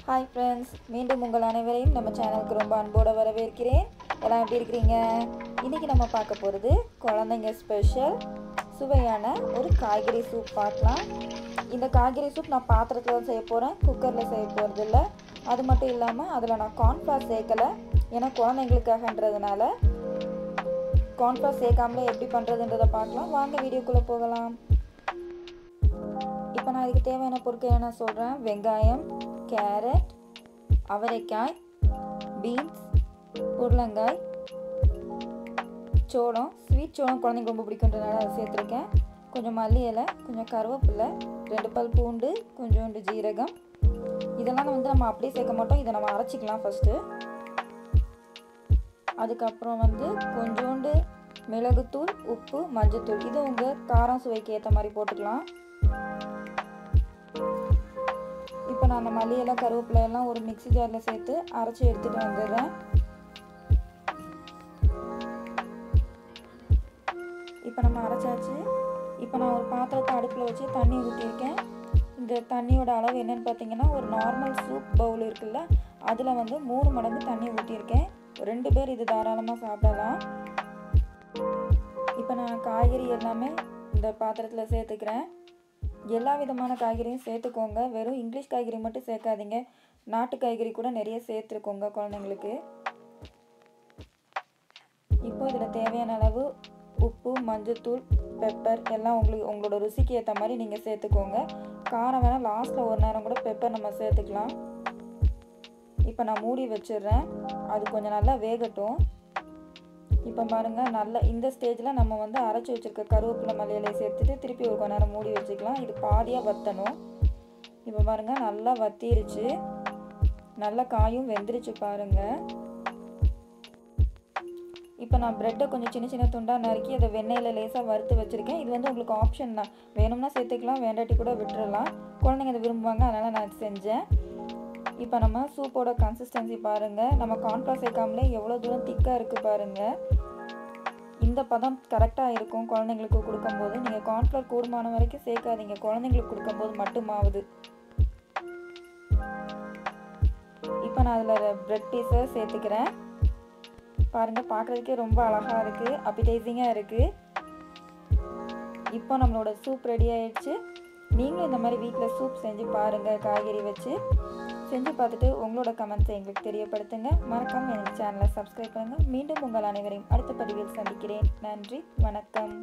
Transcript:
Hi friends மீண்டும் உங்கள் அனைவரையும் நம்ம சேனலுக்கு ரொம்ப அன்போடு வரவேற்கிறேன். எல்லாம் எப்படி இருக்கிறீங்க? இன்றைக்கி நம்ம பார்க்க போகிறது குழந்தைங்க ஸ்பெஷல் சுவையான ஒரு காய்கறி சூப் பார்க்கலாம். இந்த காய்கறி சூப் நான் பாத்திரத்தில் தான் செய்ய போகிறேன் குக்கரில் செய்ய போகிறது இல்லை அது மட்டும் இல்லாமல் அதில் நான் கார்ன்ஃப்ளார் சேர்க்கலை. ஏன்னா குழந்தைங்களுக்காகன்றதுனால கார்ன்ஃப்ளார் சேர்க்காமலே எப்படி பண்ணுறதுன்றதை பார்க்கலாம். வாங்க வீடியோக்குள்ளே போகலாம். இதுக்கு தேவையான பொருட்கள் நான் சொல்கிறேன் வெங்காயம் கேரட் அவரைக்காய் பீன்ஸ் உருளங்காய் சோளம். ஸ்வீட் சோளம் குழந்தைங்க ரொம்ப பிடிக்குன்றதுனால அதை சேர்த்துருக்கேன். கொஞ்சம் மல்லி இலை கொஞ்சம் கருவேப்பிலை ரெண்டு பல் பூண்டு கொஞ்சோண்டு ஜீரகம். இதெல்லாம் வந்து நம்ம அப்படியே சேர்க்க மாட்டோம். இதை நம்ம அரைச்சிக்கலாம் ஃபஸ்ட்டு அதுக்கப்புறம் வந்து கொஞ்சோண்டு மிளகுத்தூள் உப்பு மஞ்சத்தூள். இது உங்கள் காரம் சுவைக்கு ஏற்ற மாதிரி போட்டுக்கலாம். நான் அந்த மல்லியெல்லாம் கருவேப்பிலையெல்லாம் ஒரு மிக்சி ஜாரில் சேர்த்து அரைச்சி எடுத்துகிட்டு வந்துடுறேன். இப்போ நம்ம அரைச்சாச்சு. இப்போ நான் ஒரு பாத்திரத்தை அடுப்பில் வச்சு தண்ணி ஊற்றிருக்கேன் இந்த தண்ணியோட அளவு என்னென்னு பார்த்தீங்கன்னா ஒரு நார்மல் சூப் பவுல் இருக்குல்ல அதில் வந்து மூணு மடங்கு தண்ணி ஊற்றிருக்கேன் ரெண்டு பேர் இது தாராளமாக சாப்பிடலாம். இப்போ நான் காய்கறி எல்லாமே இந்த பாத்திரத்தில் சேர்த்துக்கிறேன். எல்லா விதமான காய்கறியும் சேர்த்துக்கோங்க. வெறும் இங்கிலீஷ் காய்கறி மட்டும் சேர்க்காதீங்க. நாட்டு காய்கறி கூட நிறைய சேர்த்துருக்கோங்க குழந்தைங்களுக்கு. இப்போ இதில் தேவையான அளவு உப்பு மஞ்சத்தூள் பெப்பர் எல்லாம் உங்களுக்கு உங்களோட ருசிக்கு ஏற்ற மாதிரி நீங்கள் சேர்த்துக்கோங்க. காரம் வேணால் லாஸ்ட்டில் ஒரு நேரம் கூட பெப்பர் நம்ம சேர்த்துக்கலாம். இப்போ நான் மூடி வச்சிடுறேன். அது கொஞ்சம் நல்லா வேகட்டும். இப்போ பாருங்கள் நல்லா இந்த ஸ்டேஜில் நம்ம வந்து அரைச்சி வச்சுருக்க கருவேப்பிலை மல்லியிலையை சேர்த்துட்டு திருப்பி ஒரு கொஞ்ச நேரம் மூடி வச்சுக்கலாம். இது பாதியாக வற்றணும் இப்போ பாருங்கள் நல்லா வத்திருச்சு. நல்லா காயும் வெந்துருச்சு பாருங்கள் இப்போ நான் ப்ரெட்டை கொஞ்சம் சின்ன சின்ன துண்டாக நறுக்கி அதை வெண்ணெயில் லேசாக வறுத்து வச்சுருக்கேன். இது வந்து உங்களுக்கு ஆப்ஷன் தான். வேணும்னா சேர்த்துக்கலாம் வேண்டாட்டி கூட விட்டுறலாம். குழந்தைங்க அதை விரும்புவாங்க அதனால் நான் செஞ்சேன். இப்போ நம்ம சூப்போட கன்சிஸ்டன்சி பாருங்கள் நம்ம கார்ன்ஃப்ளவர் சேர்க்காமலே எவ்வளோ தூரம் திக்காக இருக்குது பாருங்கள் இந்த பதம் கரெக்டாக இருக்கும் குழந்தைங்களுக்கு கொடுக்கும்போது. நீங்கள் கார்ன்ஃப்ளவர் கூடுமான வரைக்கும் சேர்க்காதீங்க. குழந்தைங்களுக்கு கொடுக்கும்போது மட்டுமாவது. இப்போ நான் அதில் ப்ரெட் பீஸை சேர்த்துக்கிறேன். பாருங்கள் பார்க்குறதுக்கே ரொம்ப அழகாக இருக்குது அப்பிடைசிங்காக இருக்குது இப்போ நம்மளோட சூப் ரெடி ஆயிடுச்சு. நீங்களும் இந்த மாதிரி வீட்டில் சூப் செஞ்சு பாருங்கள் காய்கறி வச்சு. செஞ்சு பார்த்துட்டு உங்களோட கமெண்ட்ஸை எங்களுக்கு தெரியப்படுத்துங்க. மறக்காமல் எனக்கு சேனலை சப்ஸ்கிரைப் பண்ணுங்கள் மீண்டும் உங்கள் அனைவரையும் அடுத்த பதிவில் சந்திக்கிறேன். நன்றி வணக்கம்.